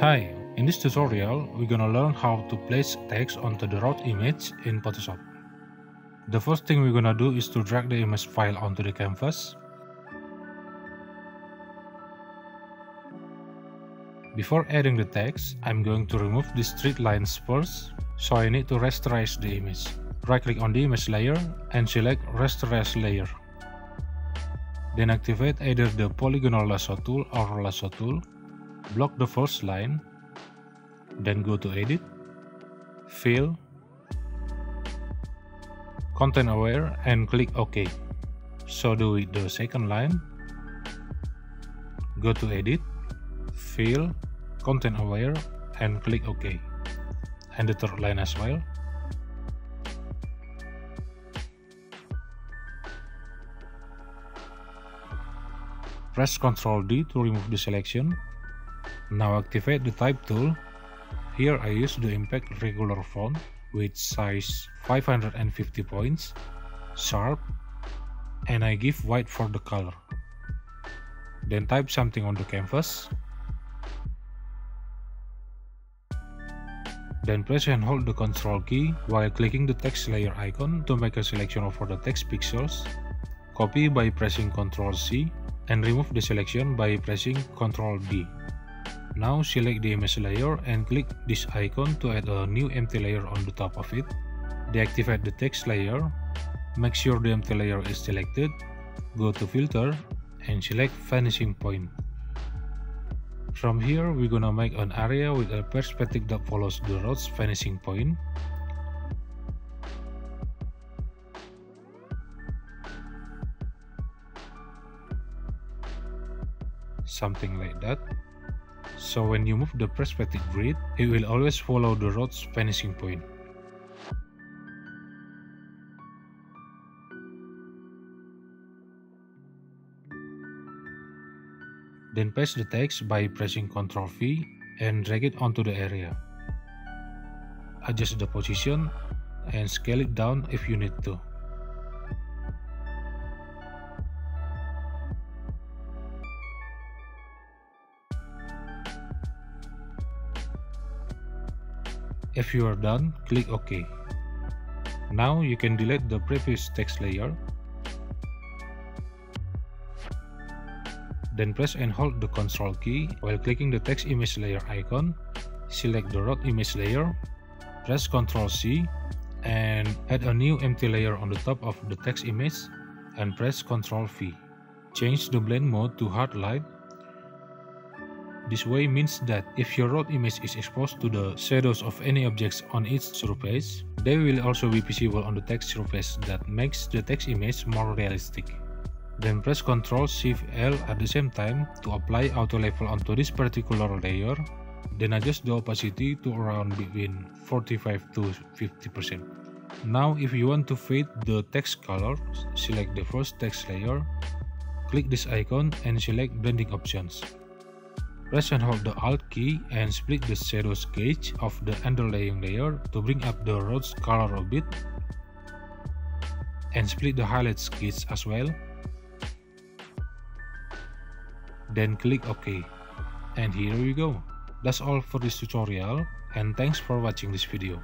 Hi, in this tutorial we're gonna learn how to place text onto the road image in Photoshop. The first thing we're gonna do is to drag the image file onto the canvas. Before adding the text, I'm going to remove the street lines first, so I need to rasterize the image. Right click on the image layer and select rasterize layer. Then activate either the polygonal lasso tool or lasso tool block the first line, then go to edit, fill, content aware and click OK. So do with the second line, go to edit, fill, content aware and click OK. And the third line as well. Press Ctrl D to remove the selection now activate the type tool. Here I use the impact regular font with size 550 points, sharp, and I give white for the color. Then type something on the canvas. Then press and hold the Ctrl key while clicking the text layer icon to make a selection over the text pixels. Copy by pressing Ctrl C and remove the selection by pressing Ctrl D. Now select the image layer and click this icon to add a new empty layer on the top of it. Deactivate the text layer. Make sure the empty layer is selected. Go to filter and select vanishing point. From here, we're gonna make an area with a perspective that follows the road's vanishing point. Something like that. So when you move the perspective grid, it will always follow the road's vanishing point. Then paste the text by pressing Ctrl V and drag it onto the area. Adjust the position and scale it down if you need to. If you are done, click OK. Now you can delete the previous text layer. Then press and hold the Ctrl key while clicking the text image layer icon. Select the road image layer. Press Ctrl C and add a new empty layer on the top of the text image and press Ctrl V. Change the blend mode to hard light this way means that if your road image is exposed to the shadows of any objects on its surface, they will also be visible on the text surface that makes the text image more realistic. Then press Ctrl Shift L at the same time to apply auto level onto this particular layer, then adjust the opacity to around between 45 to 50%. Now if you want to fade the text color, select the first text layer, click this icon and select blending options. Press and hold the Alt key and split the shadows gauge of the underlying layer to bring up the road's color a bit. And split the highlights gauge as well. Then click OK. And here we go. That's all for this tutorial and thanks for watching this video.